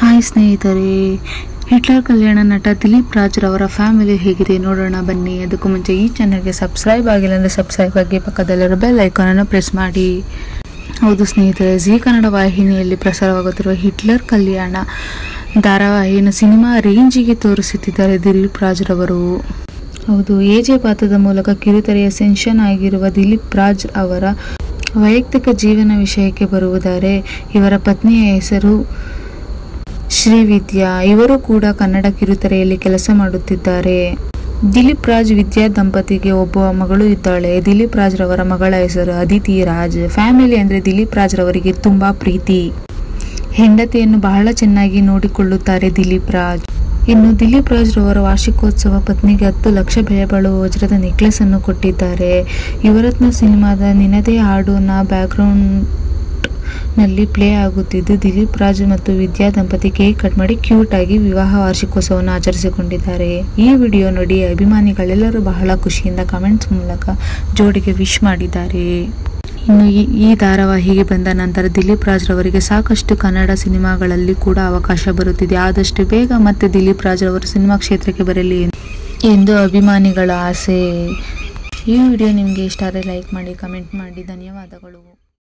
Hi ಸ್ನೇಹಿತರೆ. Hitler ಕಲ್ಯಾಣ ನಟ Dilip ರಾಜ್ರವರ family ಹೇಗಿದೆ ನೋಡೋಣ ಬನ್ನಿ. ಅದಕ್ಕೂ ಮುಂಚೆ ಈ ಚಾನಲ್ಗೆ ಸಬ್ಸ್ಕ್ರೈಬ್ ಆಗಿಲ್ಲ ಅಂದರೆ ಸಬ್ಸ್ಕ್ರೈಬ್ ಆಗಿ ಪಕ್ಕದಲ್ಲಿರೋ ಬೆಲ್ ಐಕಾನನ್ನು ಪ್ರೆಸ್ ಮಾಡಿ. ಹೌದು ಸ್ನೇಹಿತರೆ, ಜಿ ಕನ್ನಡ ವಾಹಿನಿಯಲ್ಲಿ ಪ್ರಸಾರವಾಗುತ್ತಿರುವ ಹಿಟ್ಲರ್ ಕಲ್ಯಾಣ ಧಾರಾವಾಹಿಯನ್ನು ಸಿನಿಮಾ ರೇಂಜಿಗೆ ತೋರಿಸುತ್ತಿದ್ದಾರೆ ದಿಲೀಪ್ ರಾಜ್ರವರು ಹೌದು, ಎಜೆ ಪಾತ್ರದ ಮೂಲಕ ಕಿರುತೆರೆಯ ಸೆನ್ಷನ್ ಆಗಿರುವ ದಿಲೀಪ್ ರಾಜ್ ಅವರ ವೈಯಕ್ತಿಕ ಜೀವನ ವಿಷಯಕ್ಕೆ ಬರುವುದಾರೆ ಇವರ ಪತ್ನಿಯ ಹೆಸರು ಶ್ರೀವಿದ್ಯಾ ಇವರು ಕೂಡ ಕನ್ನಡ ಕಿರುತೆರೆಯಲ್ಲಿ ಕೆಲಸ ಮಾಡುತ್ತಿದ್ದಾರೆ. ದಿಲೀಪ್ ರಾಜ್ ವಿದ್ಯಾ ದಂಪತಿಗೆ ಒಬ್ಬ ಮಗಳು ಇದ್ದಾಳೆ. ದಿಲೀಪ್ ರಾಜ್ ರವರ ಮಗಳ ಹೆಸರು ಅದಿತಿ ರಾಜ್. ಫ್ಯಾಮಿಲಿ ಅಂದ್ರೆ ದಿಲೀಪ್ ರಾಜ್ ರವರಿಗೆ ತುಂಬಾ ಪ್ರೀತಿ. ಹೆಂಡತಿಯನ್ನು ಬಹಳ ಚೆನ್ನಾಗಿ ನೋಡಿಕೊಳ್ಳುತ್ತಾರೆ ದಿಲೀಪ್ ರಾಜ್. ಇನ್ನು ದಿಲೀಪ್ ರಾಜ್ ರವರ ವಾರ್ಷಿಕೋತ್ಸವ ಪತ್ನಿಗೆ ಹತ್ತು ಲಕ್ಷ ಬೆಲೆ ಬಾಳುವ ವಜ್ರದ ನೆಕ್ಲೆಸ್ ಅನ್ನು ಕೊಟ್ಟಿದ್ದಾರೆ. ಯುವರತ್ನ ಸಿನಿಮಾದ ನಿನದೇ ಹಾಡುನ ಬ್ಯಾಕ್ಗ್ರೌಂಡ್ ನಲ್ಲಿ ಪ್ಲೇ ಆಗುತ್ತಿದ್ದು, ದಿಲೀಪ್ ರಾಜ್ ಮತ್ತು ವಿದ್ಯಾ ದಂಪತಿ ಕೇಕ್ ಕಟ್ ಮಾಡಿ ಕ್ಯೂಟ್ ಆಗಿ ವಿವಾಹ ವಾರ್ಷಿಕೋತ್ಸವವನ್ನು ಆಚರಿಸಿಕೊಂಡಿದ್ದಾರೆ. ಈ ವಿಡಿಯೋ ನೋಡಿ ಅಭಿಮಾನಿಗಳೆಲ್ಲರೂ ಬಹಳ ಖುಷಿಯಿಂದ ಕಮೆಂಟ್ಸ್ ಮೂಲಕ ಜೋಡಿಗೆ ವಿಶ್ ಮಾಡಿದ್ದಾರೆ. ಇನ್ನು ಈ ಧಾರಾವಾಹಿಗೆ ಬಂದ ನಂತರ ದಿಲೀಪ್ ರಾಜ್ ರವರಿಗೆ ಸಾಕಷ್ಟು ಕನ್ನಡ ಸಿನಿಮಾಗಳಲ್ಲಿ ಕೂಡ ಅವಕಾಶ ಬರುತ್ತಿದೆ. ಆದಷ್ಟು ಬೇಗ ಮತ್ತೆ ದಿಲೀಪ್ ರಾಜ್ ರವರು ಸಿನಿಮಾ ಕ್ಷೇತ್ರಕ್ಕೆ ಬರಲಿ ಎಂದು ಅಭಿಮಾನಿಗಳ ಆಸೆ. ಈ ವಿಡಿಯೋ ನಿಮಗೆ ಇಷ್ಟ ಆದರೆ ಲೈಕ್ ಮಾಡಿ, ಕಮೆಂಟ್ ಮಾಡಿ. ಧನ್ಯವಾದಗಳು.